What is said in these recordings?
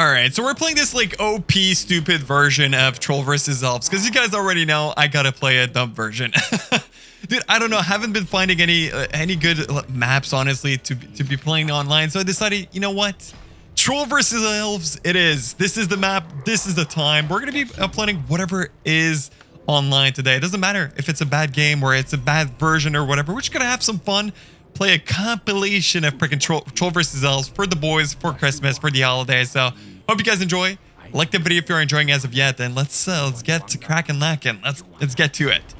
All right, so we're playing this like OP stupid version of Troll versus Elves because you guys already know I gotta play a dumb version. Dude, I don't know. I haven't been finding any uh, any good uh, maps honestly to to be playing online, so I decided, you know what? Troll versus Elves, it is. This is the map. This is the time. We're gonna be uploading whatever is online today. It doesn't matter if it's a bad game or it's a bad version or whatever. We're just gonna have some fun play a compilation of Troll, Troll vs. Elves for the boys, for Christmas, for the holidays. So, hope you guys enjoy. Like the video if you're enjoying as of yet, and let's uh, let's get to cracking lacking. Let's let's get to it.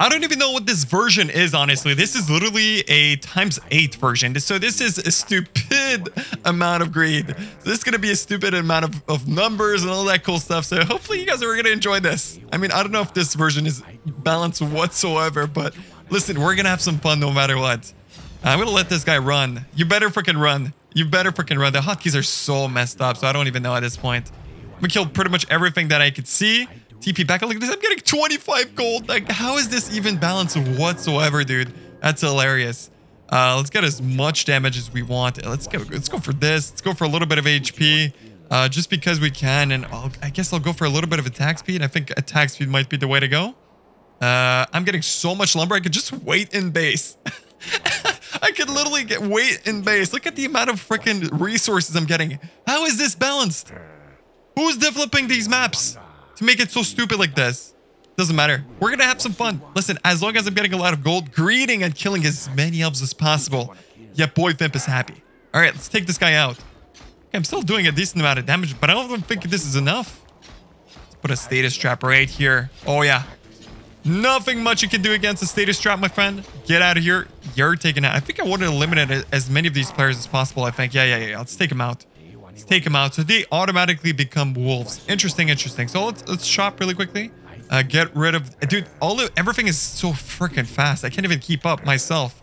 I don't even know what this version is, honestly. This is literally a times 8 version. So this is a stupid amount of greed. So this is going to be a stupid amount of, of numbers and all that cool stuff. So hopefully you guys are going to enjoy this. I mean, I don't know if this version is balanced whatsoever, but listen, we're going to have some fun no matter what. I'm gonna let this guy run. You better freaking run. You better freaking run. The hotkeys are so messed up, so I don't even know at this point. We killed pretty much everything that I could see. TP back. Look at this. I'm getting 25 gold. Like, how is this even balanced whatsoever, dude? That's hilarious. Uh, let's get as much damage as we want. Let's go. Let's go for this. Let's go for a little bit of HP, uh, just because we can. And I'll, I guess I'll go for a little bit of attack speed. I think attack speed might be the way to go. Uh, I'm getting so much lumber. I could just wait in base. I could literally get weight in base. Look at the amount of freaking resources I'm getting. How is this balanced? Who's developing these maps to make it so stupid like this? Doesn't matter. We're gonna have some fun. Listen, as long as I'm getting a lot of gold, greeting and killing as many elves as possible, yeah, boy Vimp is happy. All right, let's take this guy out. Okay, I'm still doing a decent amount of damage, but I don't think this is enough. Let's put a stasis trap right here. Oh yeah, Nothing much you can do against the stasis trap, my friend. Get out of here. You're taking out. I think I want to eliminate as many of these players as possible, I think. Yeah, yeah, yeah. Let's take them out. Let's take them out. So they automatically become wolves. Interesting, interesting. So let's, let's shop really quickly. Uh, get rid of... Dude, all everything is so freaking fast. I can't even keep up myself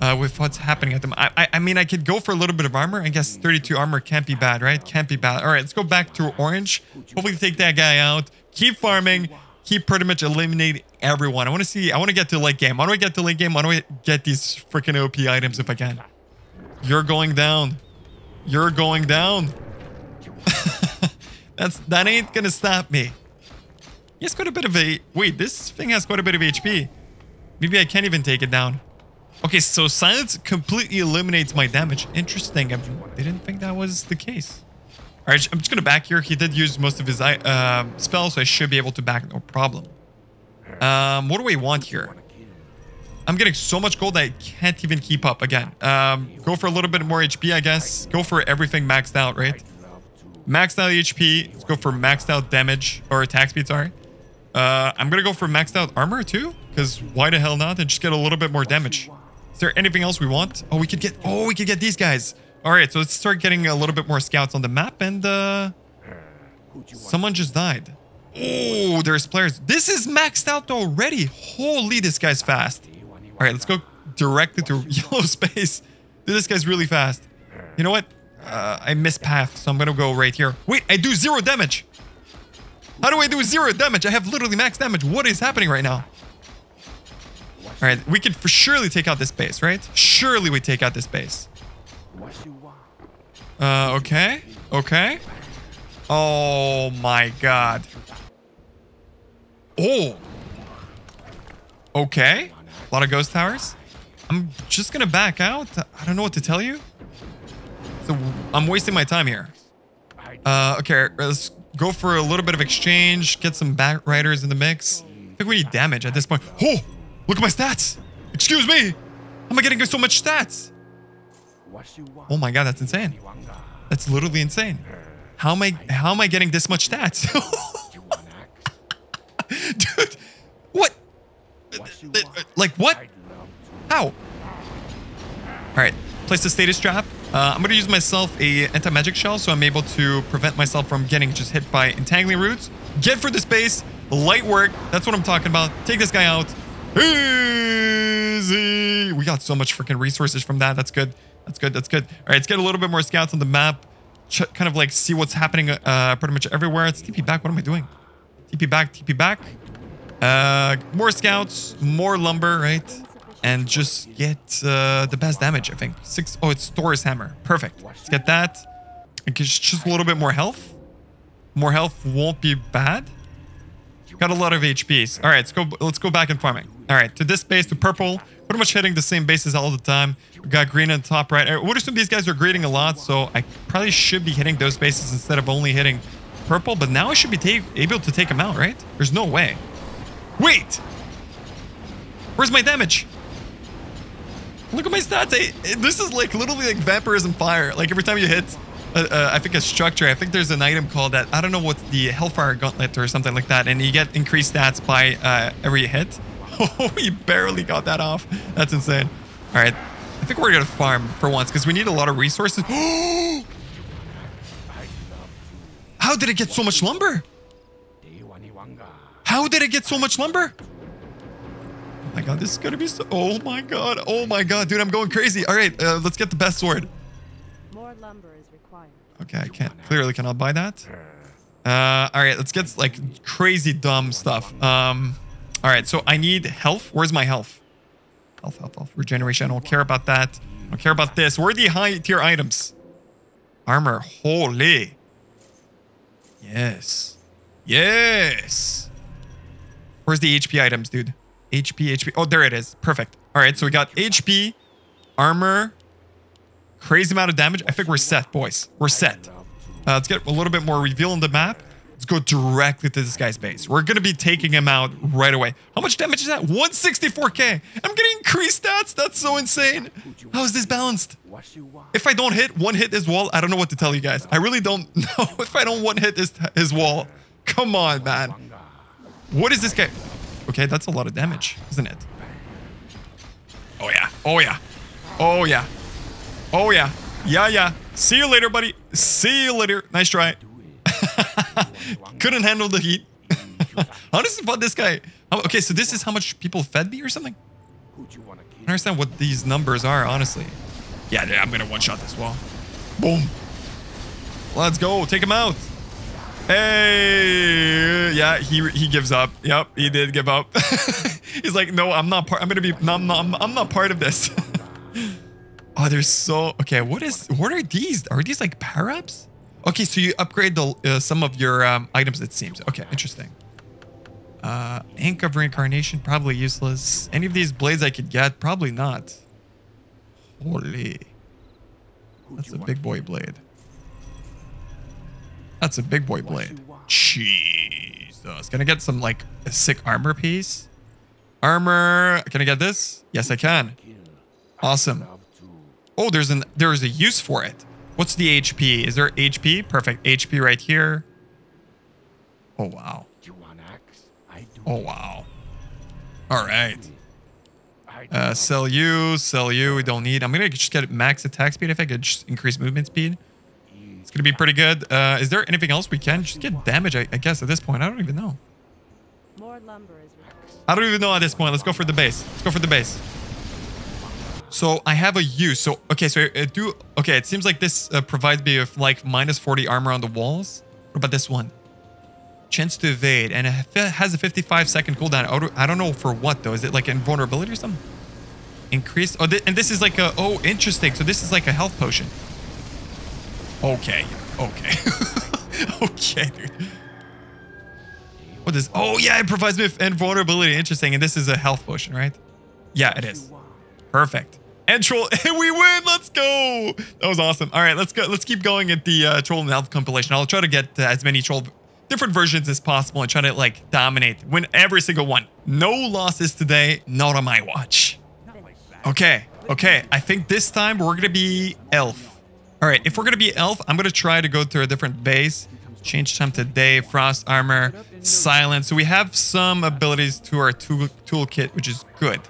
uh, with what's happening at them. I, I, I mean, I could go for a little bit of armor. I guess 32 armor can't be bad, right? Can't be bad. All right, let's go back to orange. Hopefully take that guy out. Keep farming he pretty much eliminated everyone. I want to see, I want to get to late game. How don't I get to late game? How don't I get these freaking OP items if I can? You're going down. You're going down. That's That ain't gonna stop me. He has quite a bit of a... Wait, this thing has quite a bit of HP. Maybe I can't even take it down. Okay, so silence completely eliminates my damage. Interesting. I didn't think that was the case. All right, I'm just going to back here. He did use most of his uh, spells, so I should be able to back no problem. Um, what do we want here? I'm getting so much gold I can't even keep up again. Um, go for a little bit more HP, I guess. Go for everything maxed out, right? Maxed out HP. Let's go for maxed out damage or attack speed, sorry. Uh, I'm going to go for maxed out armor too, because why the hell not? And just get a little bit more damage. Is there anything else we want? Oh, we could get, oh, we could get these guys. All right, so let's start getting a little bit more scouts on the map. And uh, someone just died. Oh, there's players. This is maxed out already. Holy, this guy's fast. All right, let's go directly to yellow space. Dude, this guy's really fast. You know what? Uh, I missed path, so I'm going to go right here. Wait, I do zero damage. How do I do zero damage? I have literally max damage. What is happening right now? All right, we can for surely take out this base, right? Surely we take out this base. Uh, okay. Okay. Oh my god. Oh. Okay. A lot of ghost towers. I'm just gonna back out. I don't know what to tell you. So I'm wasting my time here. Uh, okay, let's go for a little bit of exchange, get some back riders in the mix. I think we need damage at this point. Oh, look at my stats. Excuse me. How am I getting so much stats? Oh my god, that's insane. That's literally insane. How am I how am I getting this much stats? Dude, what? Like what? How? All right, place the stasis trap. Uh, I'm gonna use myself a anti-magic shell so I'm able to prevent myself from getting just hit by entangling roots. Get for the space, light work. That's what I'm talking about. Take this guy out. Easy. We got so much freaking resources from that. That's good. That's good. That's good. All right, let's get a little bit more scouts on the map. Ch kind of like see what's happening uh, pretty much everywhere. It's TP back. What am I doing? TP back, TP back. Uh, more scouts, more lumber, right? And just get uh, the best damage, I think. Six. Oh, it's Thor's hammer. Perfect. Let's get that. It's just a little bit more health. More health won't be bad. Got a lot of HPs. All right, let's go. Let's go back in farming. All right, to this base, to purple. Pretty much hitting the same bases all the time. We got green on top right. I would assume these guys are greeting a lot, so I probably should be hitting those bases instead of only hitting purple. But now I should be able to take them out, right? There's no way. Wait! Where's my damage? Look at my stats. I, this is like literally like vampirism fire. Like every time you hit, uh, uh, I think a structure, I think there's an item called that. I don't know what the Hellfire Gauntlet or something like that. And you get increased stats by uh, every hit. Oh, he barely got that off. That's insane. All right. I think we're going to farm for once because we need a lot of resources. How did it get so much lumber? How did it get so much lumber? Oh my god, this is gonna be so... Oh my god, oh my god, dude, I'm going crazy. All right, uh, let's get the best sword. More lumber is required. Okay, I can't, clearly cannot buy that. Uh, all right, let's get like crazy dumb stuff. Um, all right, so I need health. Where's my health? Health, health, health. Regeneration. I don't care about that. I don't care about this. Where are the high tier items? Armor. Holy. Yes. Yes. Where's the HP items, dude? HP, HP. Oh, there it is. Perfect. All right, so we got HP, armor, crazy amount of damage. I think we're set, boys. We're set. Uh, let's get a little bit more reveal on the map. Let's go directly to this guy's base. We're going to be taking him out right away. How much damage is that? 164k. I'm getting increased stats. That's so insane. How is this balanced? If I don't hit one hit his wall, I don't know what to tell you guys. I really don't know if I don't one hit his, his wall. Come on, man. What is this guy? Okay, that's a lot of damage, isn't it? Oh, yeah. Oh, yeah. Oh, yeah. Oh, yeah. Yeah, yeah. See you later, buddy. See you later. Nice try. Couldn't handle the heat. how does it this guy? okay, so this is how much people fed me or something? I don't understand what these numbers are, honestly. Yeah, I'm going to one-shot this wall. Boom. Let's go. Take him out. Hey, yeah, he he gives up. Yep, he did give up. He's like, no, I'm not part. I'm gonna be. No, I'm not. I'm, I'm not part of this. oh, there's so. Okay, what is? What are these? Are these like power ups? Okay, so you upgrade the uh, some of your um, items. It seems. Okay, interesting. Uh, Ankh of Reincarnation, probably useless. Any of these blades I could get, probably not. Holy. That's a big boy blade. That's a big boy blade. Jesus. Can I get some like a sick armor piece? Armor. Can I get this? Yes, I can. Awesome. Oh, there's an there's a use for it. What's the HP? Is there HP? Perfect. HP right here. Oh, wow. Do you want axe? I do. Oh, wow. All right. Uh, sell you, sell you. We don't need. I'm going to just get max attack speed if I could just increase movement speed. It's going to be pretty good. Uh, is there anything else we can? Just get damage, I, I guess, at this point. I don't even know. More lumber is I don't even know at this point. Let's go for the base. Let's go for the base. So I have a use. So, okay, so I do... Okay, it seems like this uh, provides me with like minus 40 armor on the walls. What about this one? Chance to evade. And it has a 55 second cooldown. I don't know for what though. Is it like invulnerability or something? Increase. Oh, th and this is like a... Oh, interesting. So this is like a health potion. Okay. Okay. okay, dude. What is... Oh, yeah, it provides me with invulnerability. Interesting. And this is a health potion, right? Yeah, it is. Perfect. And troll, and we win. Let's go. That was awesome. All right, let's go. Let's keep going at the uh, troll and elves compilation. I'll try to get uh, as many troll different versions as possible and try to like dominate, win every single one. No losses today, not on my watch. Okay, okay. I think this time we're gonna be elf. All right, if we're gonna be elf, I'm gonna try to go to a different base. Change time to day, frost armor, silence. So we have some abilities to our tool toolkit, which is good.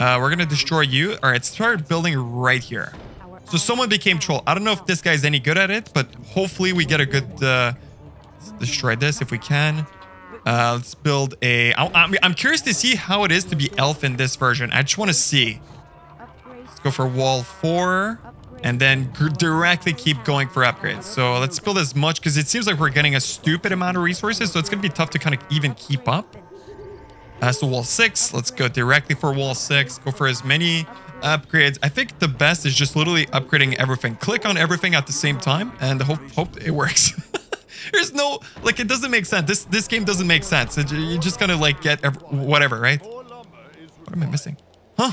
Uh, we're gonna destroy you. All right, start building right here. So someone became troll. I don't know if this guy's any good at it, but hopefully we get a good... Uh, destroy this if we can. Uh, let's build a... I, I'm curious to see how it is to be elf in this version. I just want to see. Let's go for wall four and then directly keep going for upgrades. So let's build as much because it seems like we're getting a stupid amount of resources. So it's going to be tough to kind of even keep up. That's the wall six. Let's go directly for wall six. Go for as many upgrades. I think the best is just literally upgrading everything. Click on everything at the same time and hope hope it works. There's no like it doesn't make sense. This this game doesn't make sense. It, you're just gonna like get ev whatever, right? What am I missing? Huh?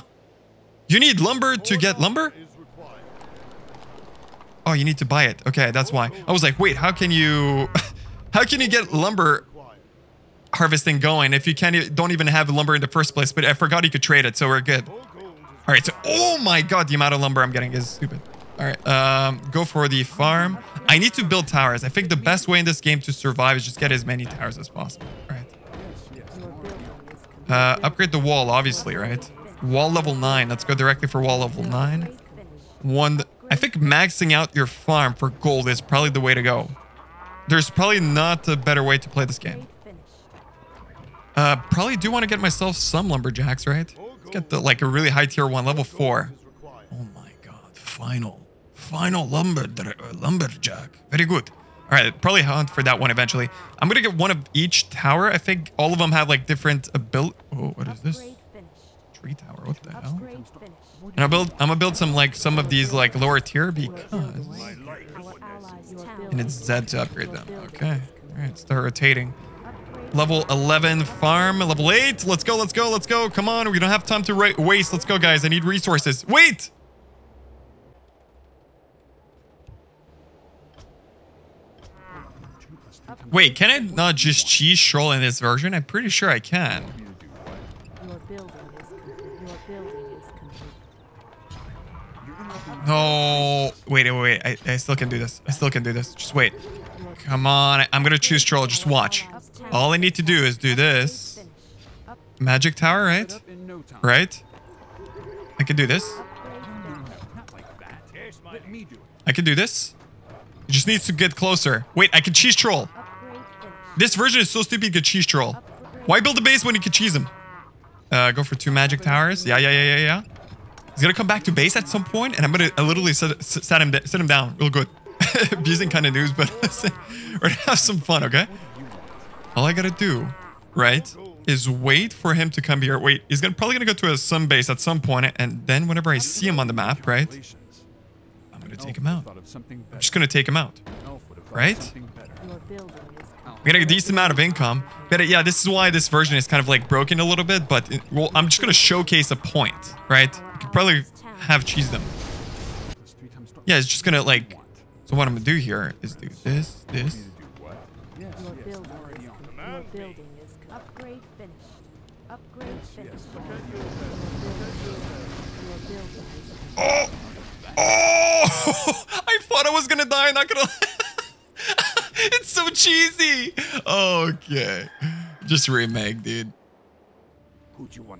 You need lumber to get lumber? Oh, you need to buy it. Okay, that's why. I was like, wait, how can you how can you get lumber harvesting going if you can't don't even have lumber in the first place? But I forgot you could trade it, so we're good. All right, so oh my god, the amount of lumber I'm getting is stupid. All right, um, go for the farm. I need to build towers. I think the best way in this game to survive is just get as many towers as possible. All right. Uh, upgrade the wall, obviously, right? Wall level 9. Let's go directly for wall level 9. One, I think maxing out your farm for gold is probably the way to go. There's probably not a better way to play this game. Uh, probably do want to get myself some lumberjacks, right? Let's get the like a really high tier one, level four. Oh my god, final, final lumber uh, lumberjack. Very good. All right, probably hunt for that one eventually. I'm gonna get one of each tower. I think all of them have like different ability. Oh, what is this? Tree tower. What the hell? And I build. I'm gonna build some like some of these like lower tier because. And it's Z to upgrade them. Okay. All right, start rotating. Level 11 farm. Level 8. Let's go, let's go, let's go. Come on. We don't have time to waste. Let's go, guys. I need resources. Wait! Wait, can I not just cheese troll in this version? I'm pretty sure I can. No. Wait, wait, wait. I, I still can do this. I still can do this. Just wait. Come on. I, I'm going to choose troll. Just watch. All I need to do is do this. Magic tower, right? Right? I can do this. I can do this. It just needs to get closer. Wait, I can cheese troll. This version is so stupid you can cheese troll. Why build a base when you can cheese him? Uh, go for two magic towers. Yeah, yeah, yeah, yeah, yeah. He's gonna come back to base at some point, and I'm gonna I literally set, set him set him down real good. Abusing kind of news, but we're gonna have some fun, okay? All I gotta do, right, is wait for him to come here. Wait, he's gonna probably gonna go to a sun base at some point, and then whenever I see him on the map, right, I'm gonna take him out. I'm just gonna take him out, right? We get a decent amount of income. But yeah, this is why this version is kind of like broken a little bit. But it, well, I'm just gonna showcase a point, right? I could probably have cheese them. Yeah, it's just gonna like. So what I'm gonna do here is do this, this. Oh! Oh! I thought I was gonna die, not gonna... it's so cheesy! Okay. Just remake, dude.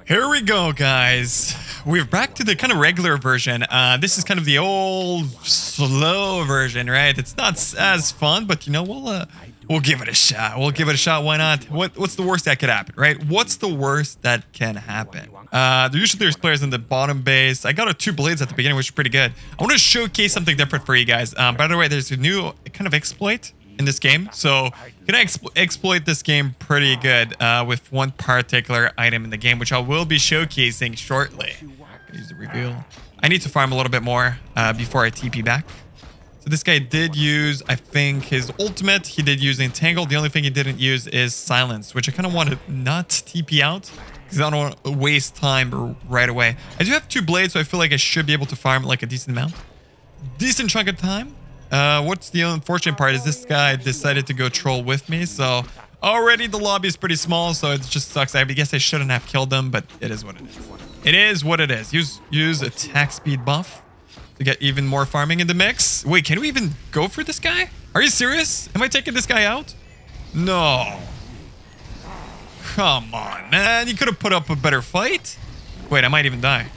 Here we go, guys. We're back to the kind of regular version. Uh, this is kind of the old, slow version, right? It's not as fun, but you know, we'll uh, we'll give it a shot. We'll give it a shot. Why not? What What's the worst that could happen, right? What's the worst that can happen? Uh, usually there's players in the bottom base. I got a two blades at the beginning, which is pretty good. I want to showcase something different for you guys. Um, by the way, there's a new kind of exploit in this game. So can exp exploit this game pretty good uh, with one particular item in the game, which I will be showcasing shortly. Use the reveal. I need to farm a little bit more uh, before I TP back. So this guy did use, I think, his ultimate. He did use Entangle. The only thing he didn't use is Silence, which I kind of want to not TP out because I don't want to waste time right away. I do have two blades, so I feel like I should be able to farm like a decent amount. Decent chunk of time. Uh, what's the unfortunate part is this guy decided to go troll with me, so already the lobby is pretty small, so it just sucks. I guess I shouldn't have killed them, but it is what it is. It is what it is. Use use attack speed buff to get even more farming in the mix. Wait, can we even go for this guy? Are you serious? Am I taking this guy out? No. Come on, man. You could have put up a better fight. Wait, I might even die.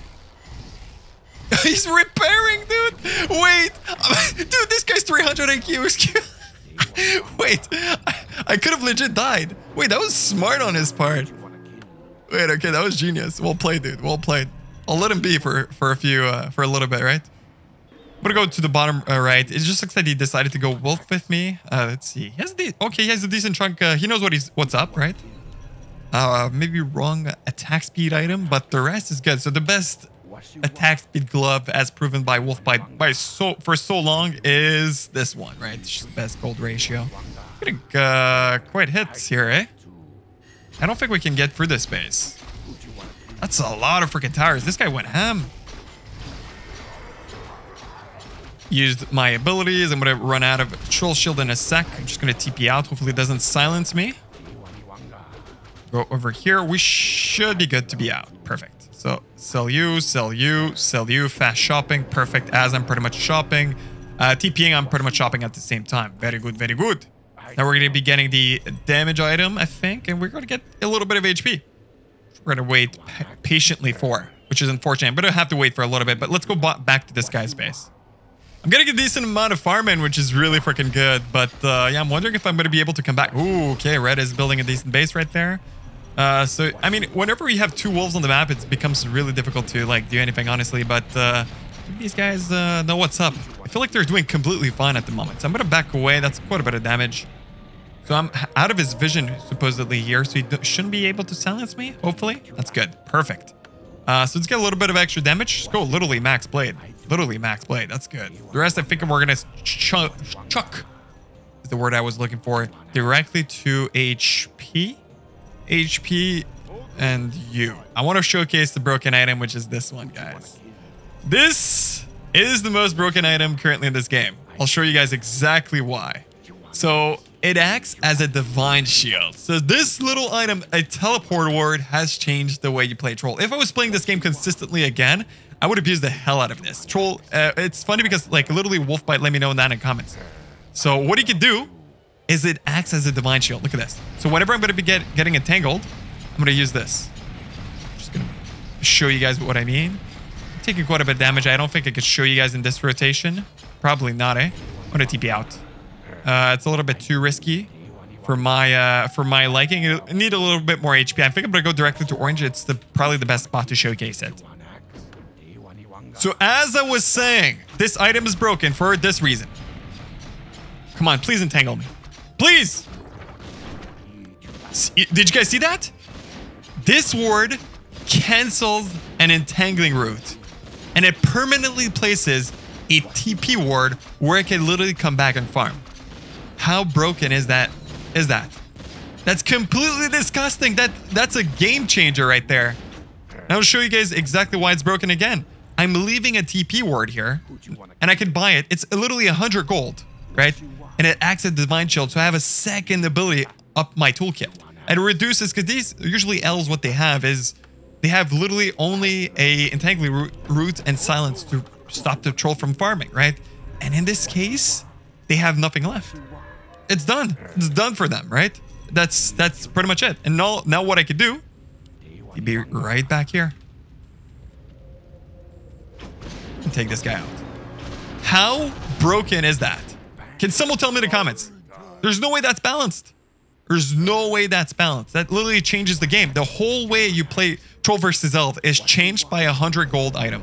He's repairing, dude. Wait. Dude, this guy's 300 IQ. Wait. I, could have legit died. Wait, that was smart on his part. Wait, okay, that was genius. Well played, dude. Well played. I'll let him be for, for a few, uh, for a little bit, right? I'm gonna go to the bottom uh, right. It just looks like he decided to go wolf with me. Uh, let's see. He has the okay. He has a decent chunk. Uh, he knows what he's what's up, right? Uh, maybe wrong attack speed item, but the rest is good. So the best attack speed glove as proven by Wolfbite, by so for so long is this one, right? It's just the best gold ratio. Getting uh, quite hits here, eh? I don't think we can get through this base. That's a lot of freaking towers. This guy went ham. Used my abilities. I'm going to run out of Troll Shield in a sec. I'm just going to TP out. Hopefully it doesn't silence me. Go over here. We should be good to be out. Perfect. So sell you, sell you, sell you. Fast shopping. Perfect. As I'm pretty much shopping. Uh, TPing, I'm pretty much shopping at the same time. Very good, very good. Now we're going to be getting the damage item, I think. And we're going to get a little bit of HP. We're going to wait patiently for, which is unfortunate. But I'm going to have to wait for a little bit. But let's go back to this guy's base. I'm getting a decent amount of farming, which is really freaking good. But uh, yeah, I'm wondering if I'm going to be able to come back. Ooh, okay. Red is building a decent base right there. Uh, so, I mean, whenever we have two wolves on the map, it becomes really difficult to, like, do anything, honestly. But uh, these guys uh, know what's up. I feel like they're doing completely fine at the moment. So I'm going to back away. That's quite a bit of damage. So I'm out of his vision, supposedly, here. So he shouldn't be able to silence me, hopefully. That's good. Perfect. Uh, so let's get a little bit of extra damage. Just go literally max blade. Literally max blade. That's good. The rest, I think we're going to ch chuck, is the word I was looking for, directly to HP. HP and you. I want to showcase the broken item, which is this one, guys. This is the most broken item currently in this game. I'll show you guys exactly why. So it acts as a divine shield. So this little item, a teleport ward, has changed the way you play Troll. If I was playing this game consistently again, I would abuse the hell out of this. Troll, uh, it's funny because like literally Wolfbite, let me know that in comments. So what you can do is it acts as a divine shield. Look at this. So whenever I'm going to be get, getting entangled, I'm going to use this. Just going to show you guys what I mean. I'm taking quite a bit of damage. I don't think I could show you guys in this rotation. Probably not, eh? I'm going to TP out. Uh, it's a little bit too risky for my uh, for my liking. I need a little bit more HP. I think I'm to go directly to orange. It's the probably the best spot to showcase it. So as I was saying, this item is broken for this reason. Come on, please entangle me. Please! Did you guys see that? This ward cancels an entangling root. And it permanently places a TP ward where it can literally come back and farm. How broken is that? Is that? That's completely disgusting. That That's a game changer right there. I'll show you guys exactly why it's broken again. I'm leaving a TP ward here, and I can buy it. It's literally 100 gold, right? and it acts as Divine Shield, so I have a second ability up my toolkit. And it reduces, because these, usually elves what they have is, they have literally only a entangling root and silence to stop the troll from farming, right? And in this case, they have nothing left. It's done. It's done for them, right? That's that's pretty much it. And now, now what I could do, be right back here. And take this guy out. How broken is that? Can someone tell me in the comments? There's no way that's balanced. There's no way that's balanced. That literally changes the game. The whole way you play Troll versus Elf is changed by a 100 gold item.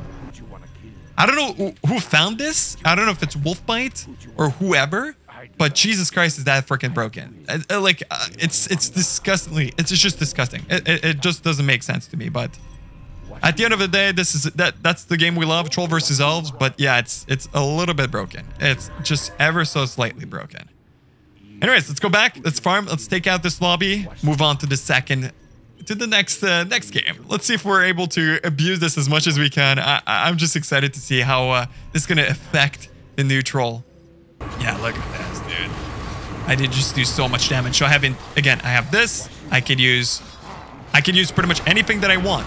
I don't know who found this. I don't know if it's Wolfbite or whoever, but Jesus Christ, is that freaking broken? Uh, uh, like, uh, it's it's disgustingly, it's just disgusting. It, it, it, just doesn't make sense to me, but at the end of the day, this is that that's the game we love, Troll versus Elves. But yeah, it's it's a little bit broken. It's just ever so slightly broken. Anyways, let's go back. Let's farm. Let's take out this lobby. Move on to the second, to the next uh, next game. Let's see if we're able to abuse this as much as we can. I, I'm just excited to see how uh, this is gonna affect the new troll. Yeah, look at dude. I did just do so much damage. So I have, in, again, I have this. I could use, I could use pretty much anything that I want.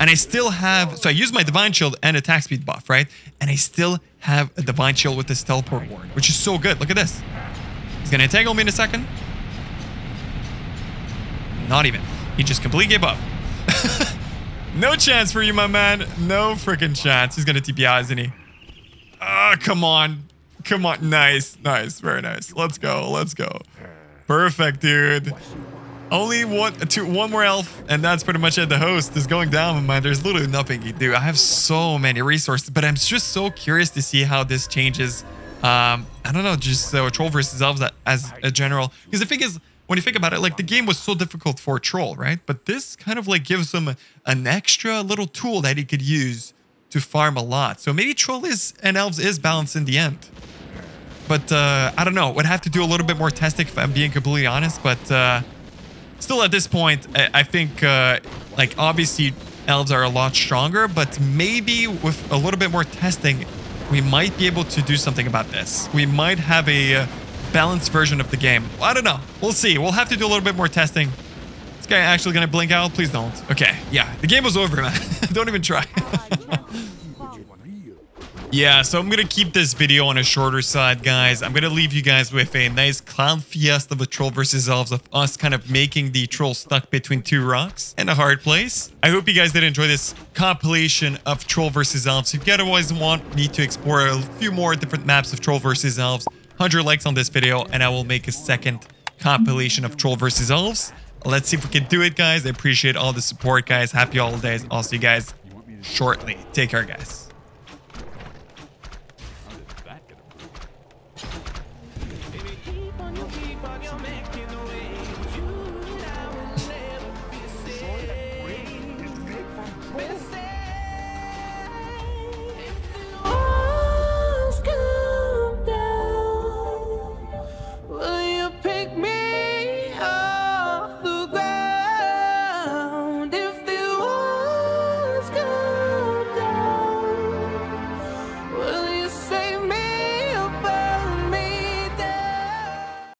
And I still have, so I use my Divine Shield and attack speed buff, right? And I still have a Divine Shield with this Teleport Ward, which is so good. Look at this. He's going to entangle me in a second. Not even. He just completely gave up. no chance for you, my man. No freaking chance. He's going to TP out, isn't he? Ah, oh, come on. Come on. Nice. Nice. Very nice. Let's go. Let's go. Perfect, dude. Only one, two, one more elf, and that's pretty much it. The host is going down, man. There's literally nothing you do. I have so many resources, but I'm just so curious to see how this changes. Um, I don't know, just uh, troll versus elves as a general. Because the thing is, when you think about it, like the game was so difficult for a Troll, right? But this kind of like gives him an extra little tool that he could use to farm a lot. So maybe Troll is and Elves is balanced in the end. But uh, I don't know. Would have to do a little bit more testing if I'm being completely honest. But uh, still at this point, I, I think uh, like obviously Elves are a lot stronger, but maybe with a little bit more testing, we might be able to do something about this. We might have a uh, balanced version of the game. I don't know. We'll see. We'll have to do a little bit more testing. This guy actually gonna blink out? Please don't. Okay, yeah. The game was over, man. don't even try. Yeah, so I'm going to keep this video on a shorter side, guys. I'm going to leave you guys with a nice clown fiesta of a troll versus elves of us kind of making the troll stuck between two rocks in a hard place. I hope you guys did enjoy this compilation of troll versus elves. If you guys always want me to explore a few more different maps of troll versus elves, 100 likes on this video and I will make a second compilation of troll versus elves. Let's see if we can do it, guys. I appreciate all the support, guys. Happy holidays. I'll see you guys shortly. Take care, guys.